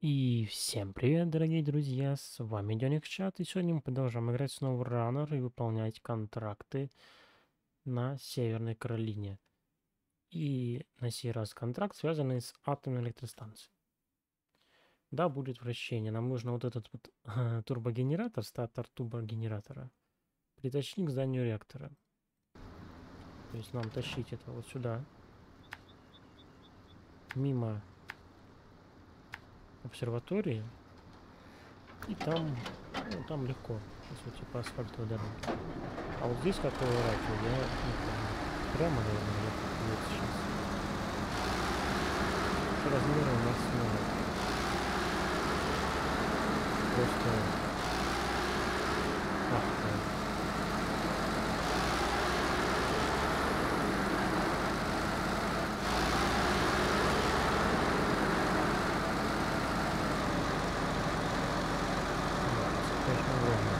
И всем привет, дорогие друзья, с вами Дёник Чат, и сегодня мы продолжаем играть с SnowRunner и выполнять контракты на Северной Каролине. И на сей раз контракт, связанный с атомной электростанцией. Да, будет вращение. Нам нужно вот этот вот э, турбогенератор, статор турбогенератора, притащить к зданию реактора. То есть нам тащить это вот сюда, мимо обсерватории. И там, ну, там легко, по сути, по асфальтовой. А вот здесь как поворачивать, я не помню. Прямо, наверное, я вот сейчас. Размеры у нас много. Просто... Ах, да. Конечно, огромный.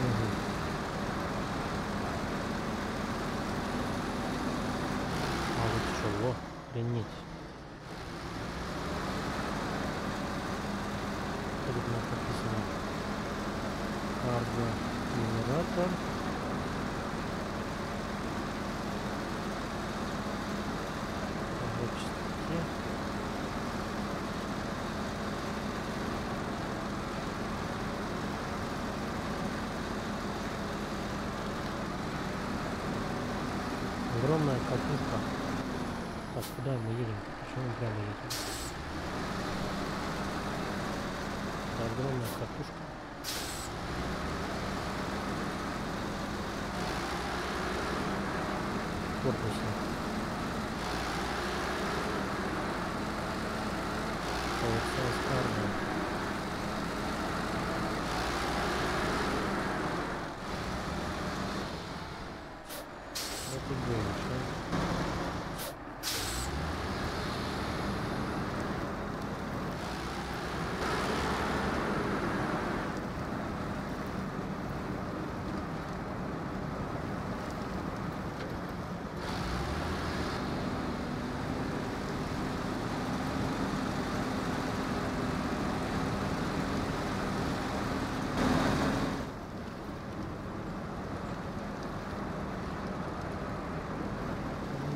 Мгм. А вот чего? Охренеть. Что тут у нас написано? Карго-генератор. Рабочие Огромная катушка. Так, куда мы едем? Почему мы прямо едем? Это огромная катушка. Корпусная. Получилось карго. Вот и было, что?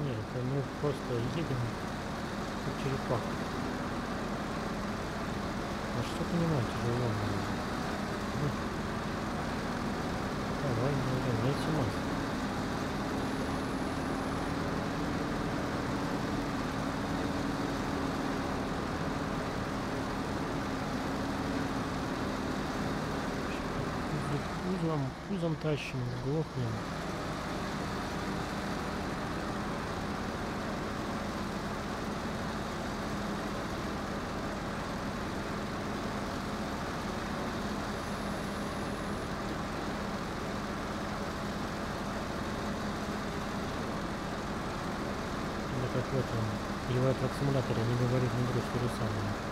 Нет, это мы просто едем как черепаха. А что понимать тяжело наверное. Ну, Давай, не угоняйте нас. Пузом, пузом тащим, глохнем. Или как в этом Евротрак симуляторе не говорит не друг то же самое. Попадаем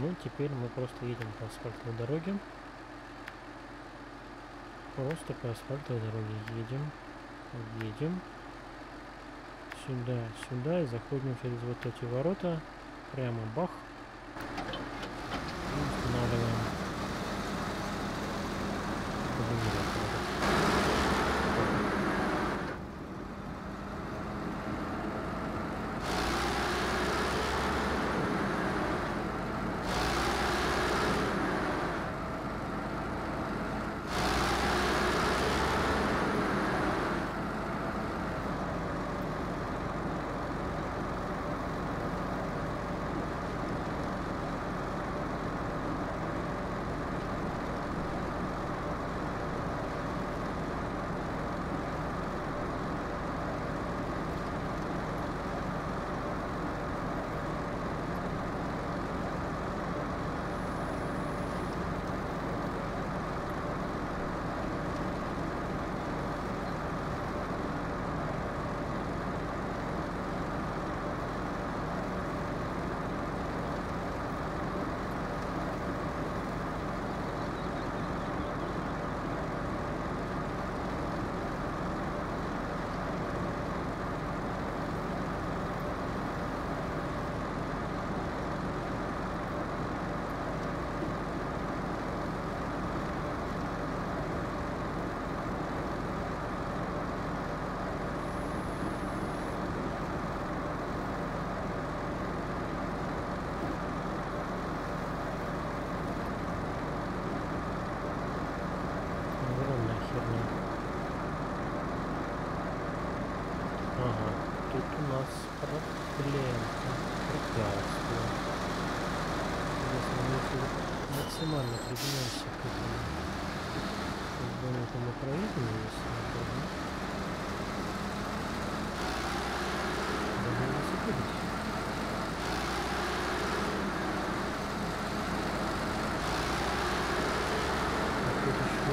Ну, теперь мы просто едем по асфальтовой дороге. Просто по асфальтовой дороге едем. Едем. Сюда, сюда. И заходим через вот эти ворота. Прямо бах.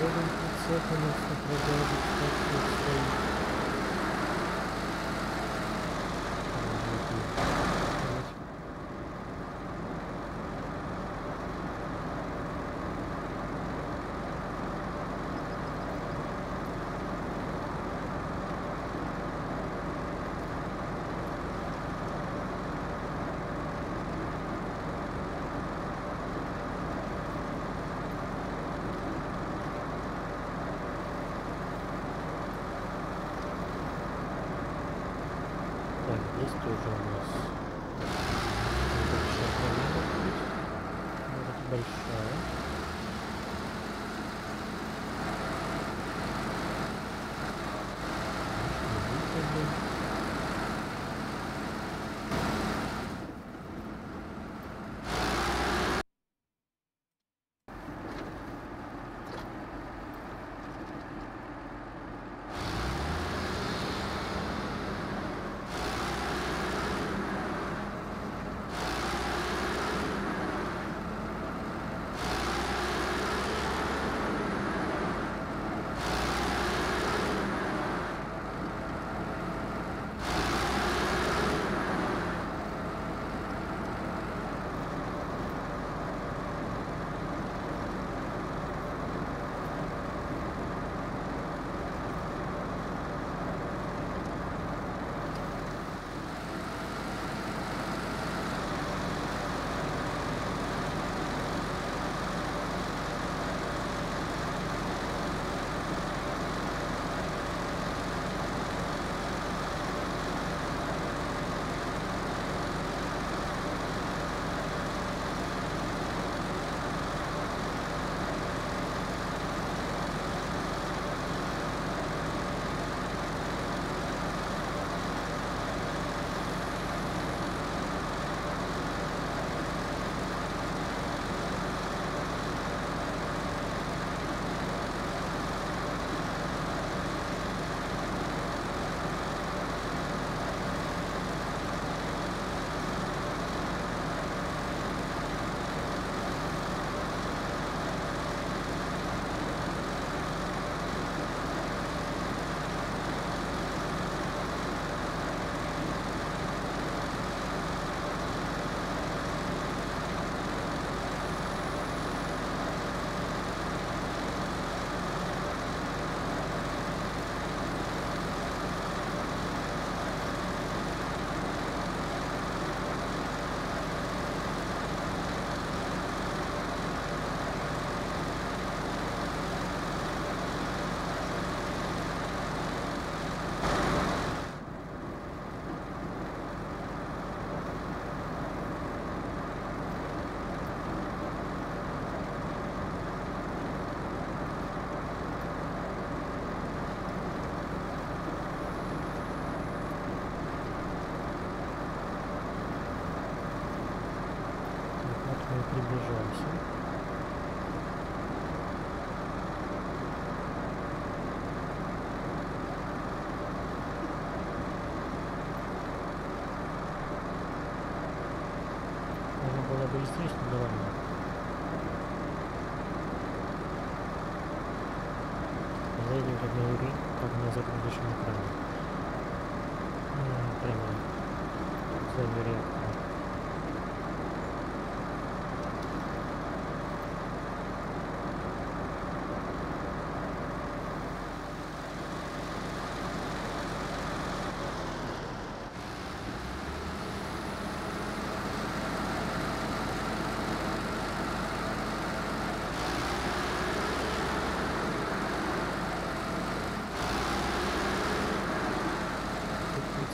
Тут еще один прицеп у нас на продаже, кстати, вот стоит.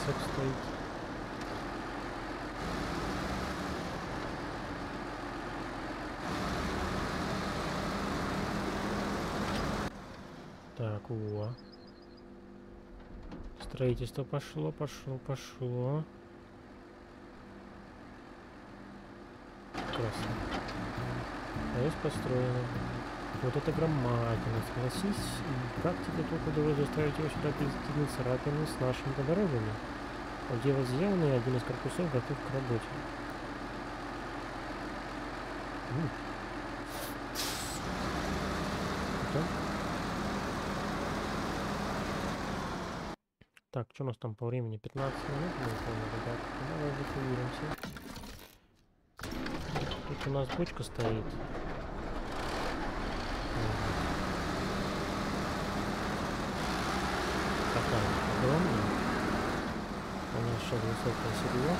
Тут прицеп стоит. Так, о. Строительство пошло, пошло, пошло. Прекрасно. АЭС построено. Вот это громадина, согласись, и как тебе только удалось заставить его сюда перекинуть царапины с нашими дорогами? Дело сделано, и один из корпусов готов к работе. Так, что у нас там по времени? 15 минут, ну, полный ребят. Давай эвакуируемся. Тут у нас бочка стоит. Такая огромная. Сейчас высокое сырье.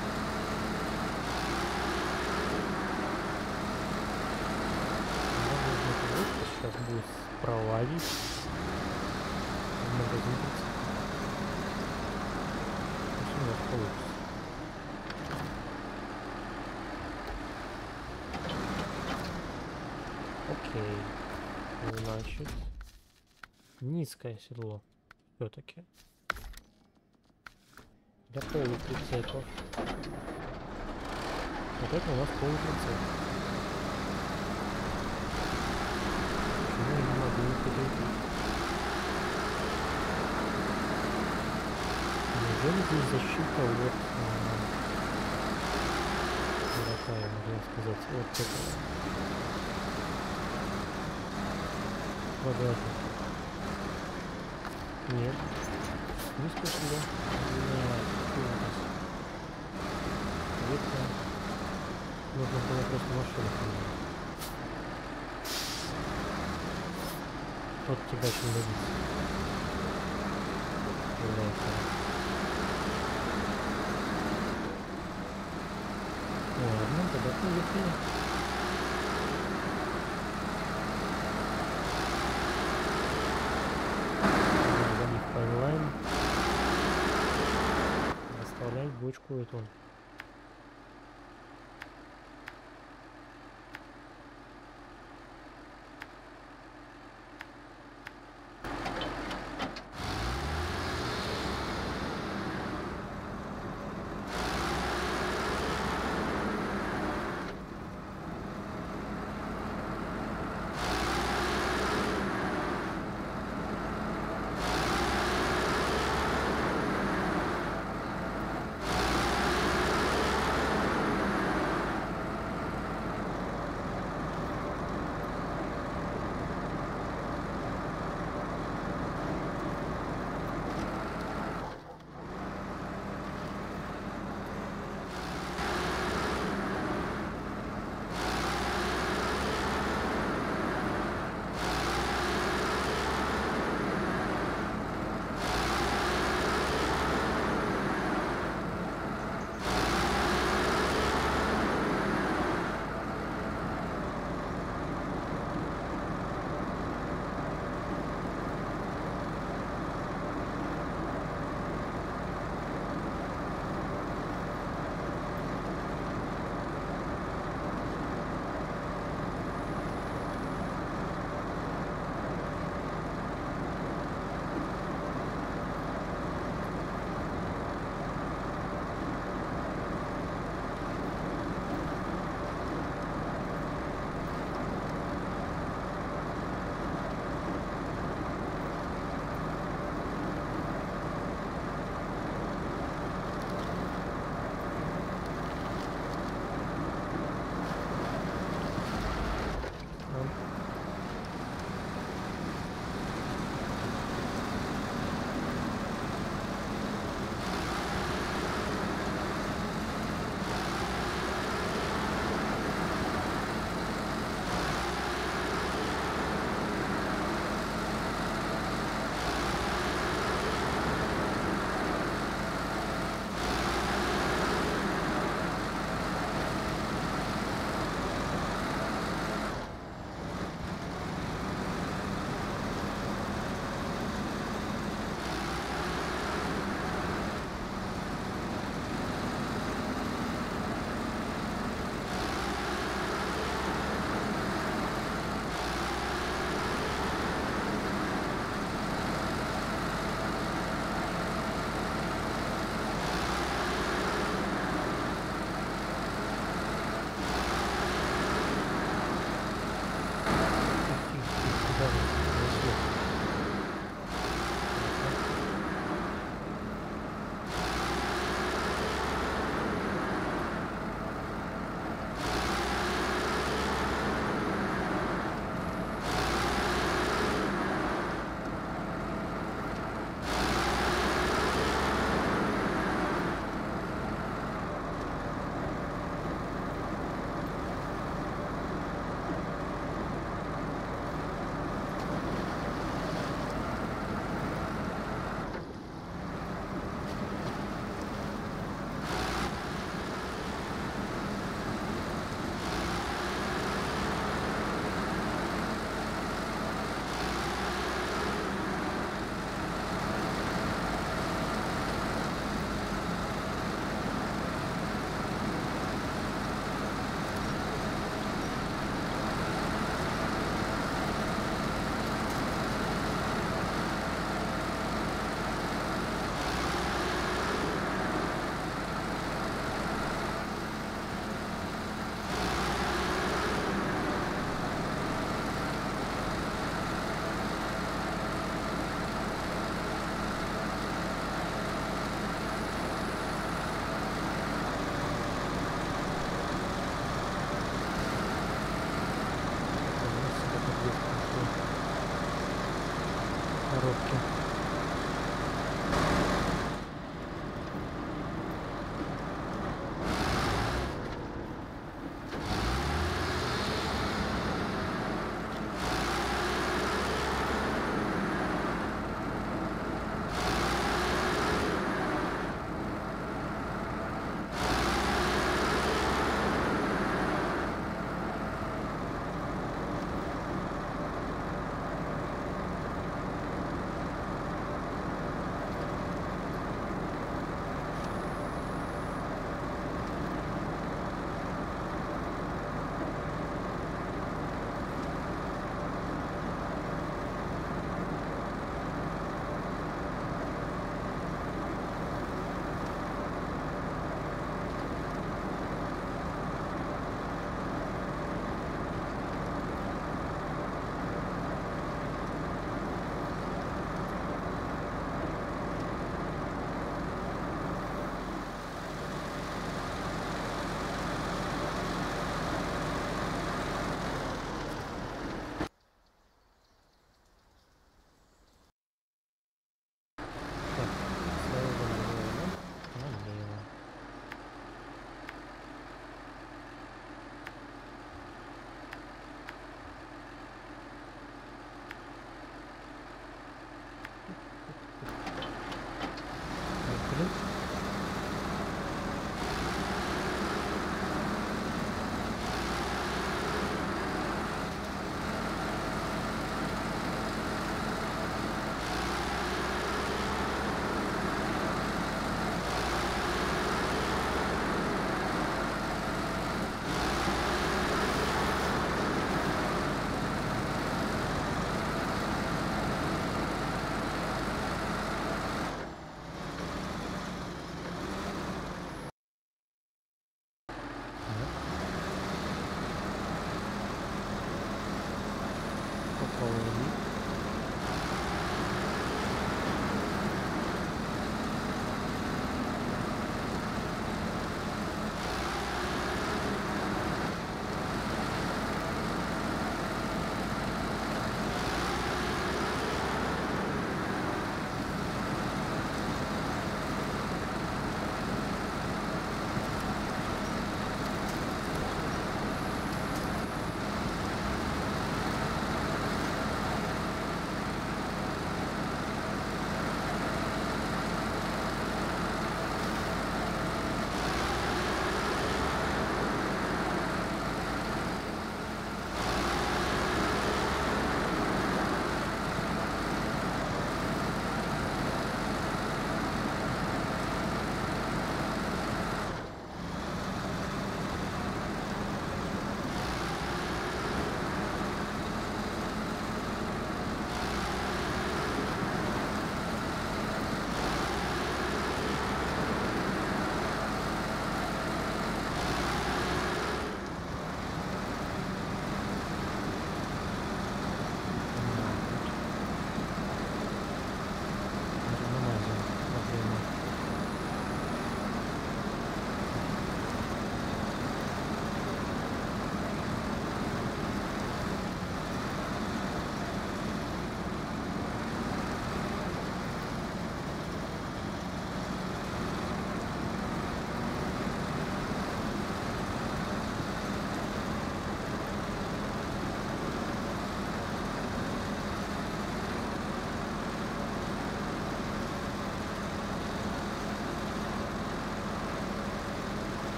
Сейчас будет проводить в магазин. Если у получится. Окей. Значит, низкое седло все-таки. Для полуприцепов. Вот это у нас полуприцеп. Почему я не могу не подойти? Неужели здесь защита от... а, Какая, можно сказать, от этого квадрата? Нет. Не спасибо. Нет, Нужно было просто машину поменять. Вот тебя. Для этого. Ладно, тогда поехали. Бочку эту.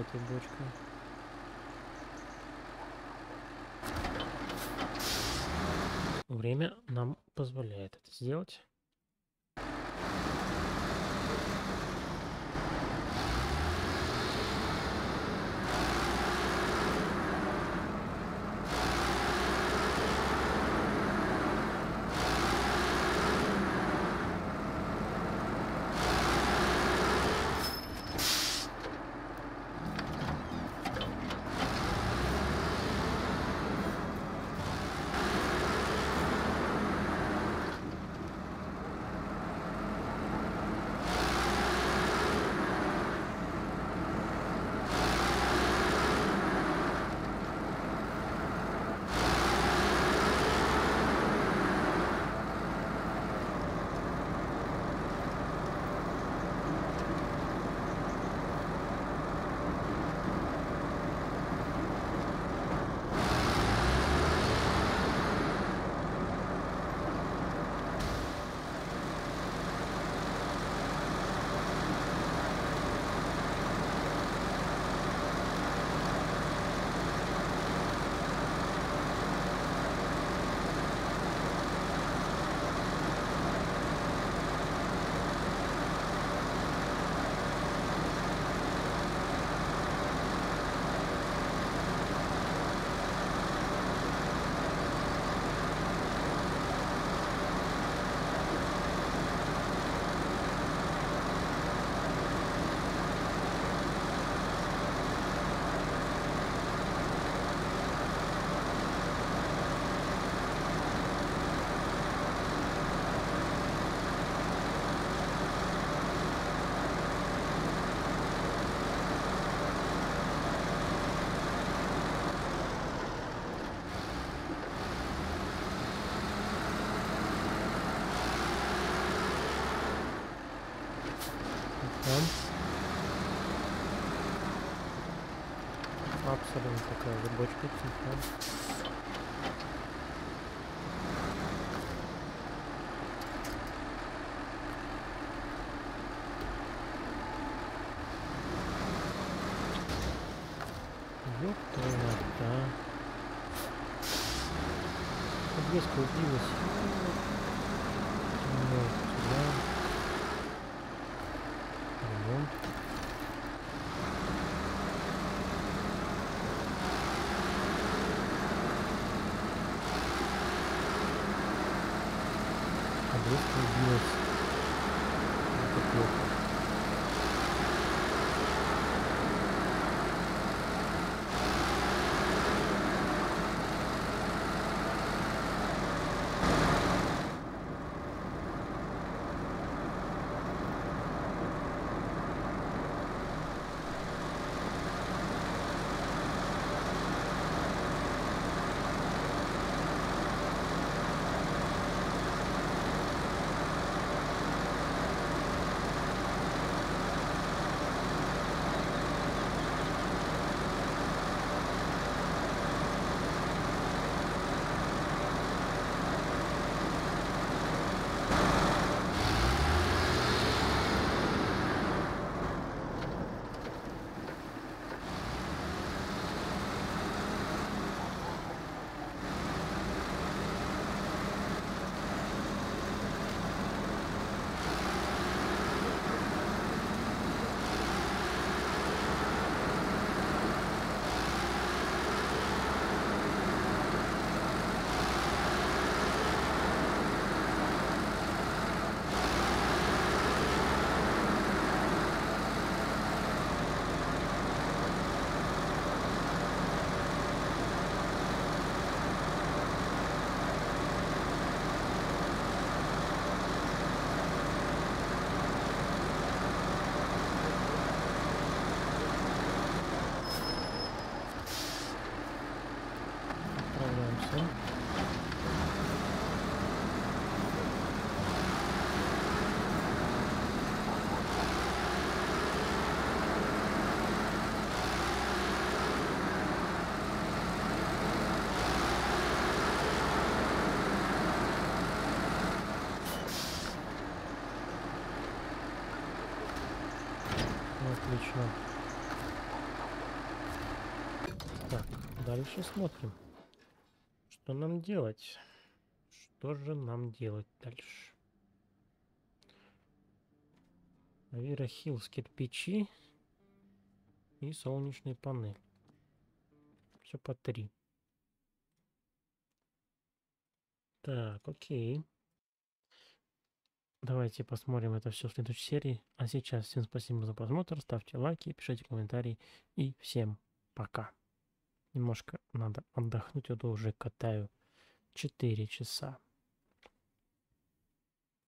Этой бочкой. Время нам позволяет это сделать. Бочка тихо. Ёб твою мать, да. Подвеска убилась. Сюда. Дальше смотрим. Что нам делать? Что же нам делать дальше? Авирохилл с кирпичи и солнечный панель. Все по три. Так, окей. Давайте посмотрим это все в следующей серии. А сейчас всем спасибо за просмотр. Ставьте лайки, пишите комментарии. И всем пока. Немножко надо отдохнуть, а то уже катаю 4 часа.